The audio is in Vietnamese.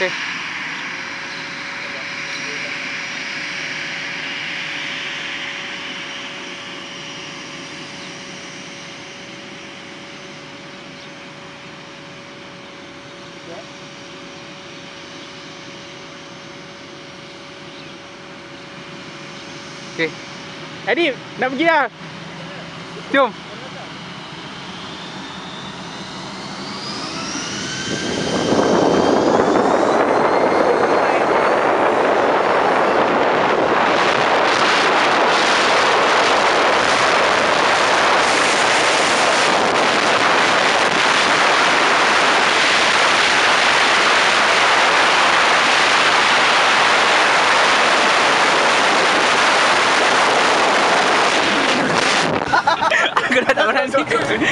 ok Okey. Eddie, nak pergi dah. Jom. ダブラに。